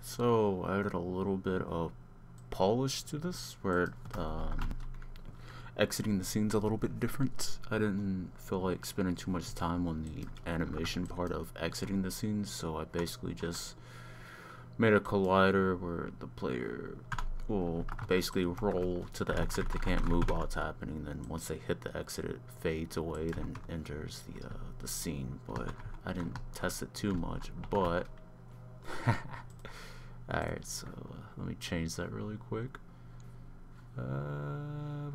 Alright, so I added a little bit of polish to this where um, exiting the scene's a little bit different. I didn't feel like spending too much time on the animation part of exiting the scene, so I basically just made a collider where the player will basically roll to the exit. They can't move while it's happening. Then once they hit the exit, it fades away, then enters the uh, the scene. But I didn't test it too much. But alright, so uh, let me change that really quick. Uh,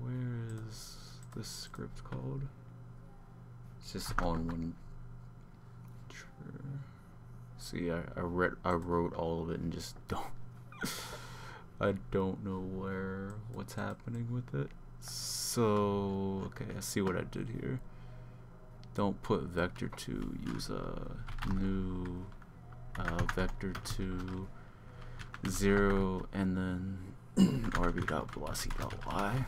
where is this script called? It's just on one. See, I, I read, I wrote all of it and just don't. I don't know where what's happening with it. So okay, I see what I did here. Don't put vector two. Use a new vector two 0 and then rb dot velocity dot y.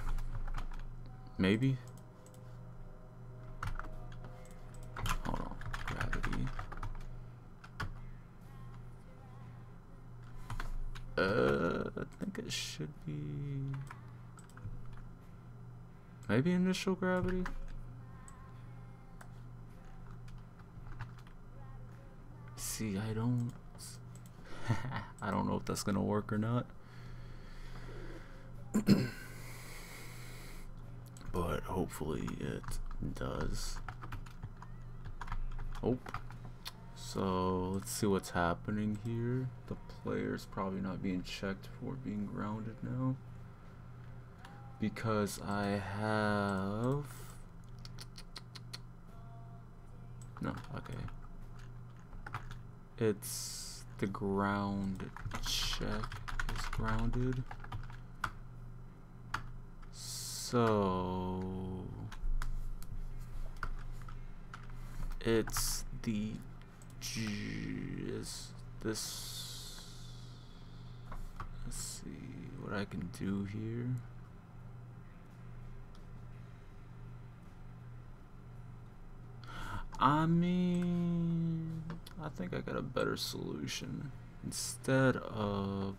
Maybe. Hold on, gravity. Uh, I think it should be maybe initial gravity. See, I don't. I don't know if that's gonna work or not. but hopefully it does. Oh. So let's see what's happening here. The player's probably not being checked for being grounded now. Because I have... No, okay. It's the ground check is grounded. So it's the is this let's see what I can do here I mean I think I got a better solution instead of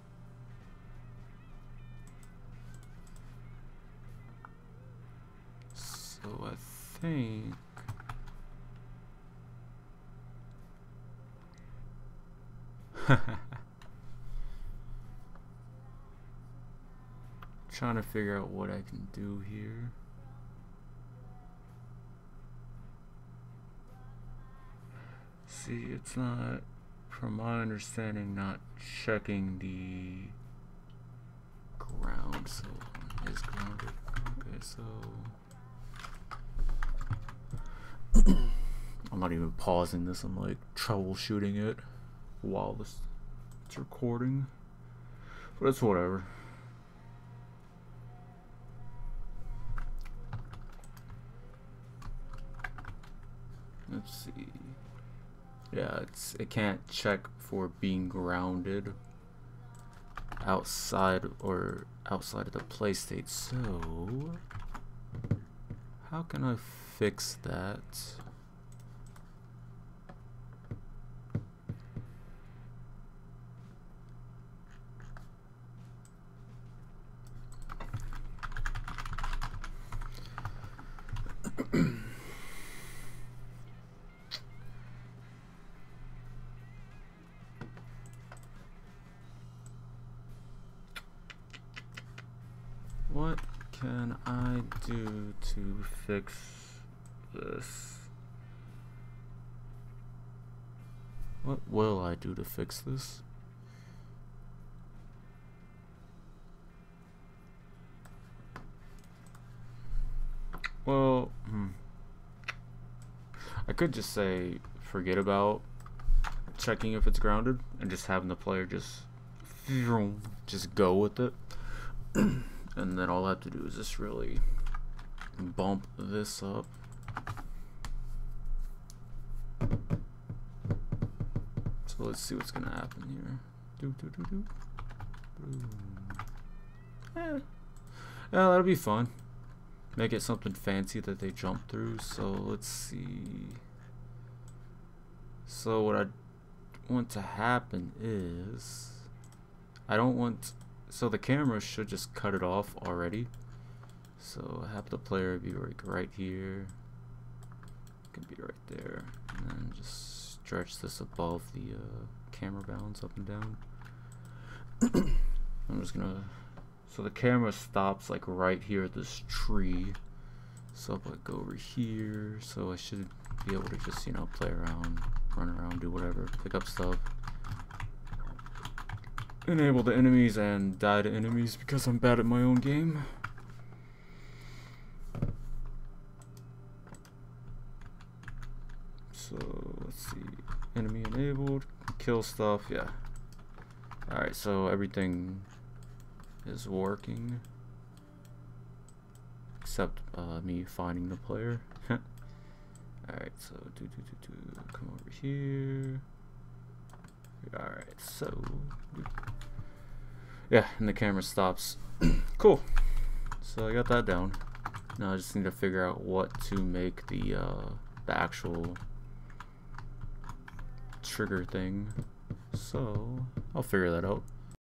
so I think Trying to figure out what I can do here. See, it's not, from my understanding, not checking the ground, so it's grounded. Okay, so I'm not even pausing this, I'm like troubleshooting it while this it's recording. But it's whatever. Let's see. Yeah, it's it can't check for being grounded outside or outside of the play state. So how can I fix that? I do to fix this? What will I do to fix this? Well, hmm. I could just say forget about checking if it's grounded and just having the player just just go with it. and then all I have to do is just really bump this up. So let's see what's gonna happen here. Do do do do. Boom. Eh. Yeah, that'll be fun. Make it something fancy that they jump through. So let's see. So what I want to happen is I don't want so the camera should just cut it off already. So have the player be like right here. Can be right there. And then just stretch this above the uh, camera bounds up and down. I'm just gonna so the camera stops like right here at this tree. So if I go over here so I should be able to just you know play around run around do whatever pick up stuff enable the enemies and die to enemies because I'm bad at my own game. So let's see. Enemy enabled. Kill stuff yeah. Alright so everything is working. Except uh, me finding the player. Alright so do do do do. Come over here alright so yeah and the camera stops. Cool. So I got that down. Now I just need to figure out what to make the uh, the actual trigger thing. So I'll figure that out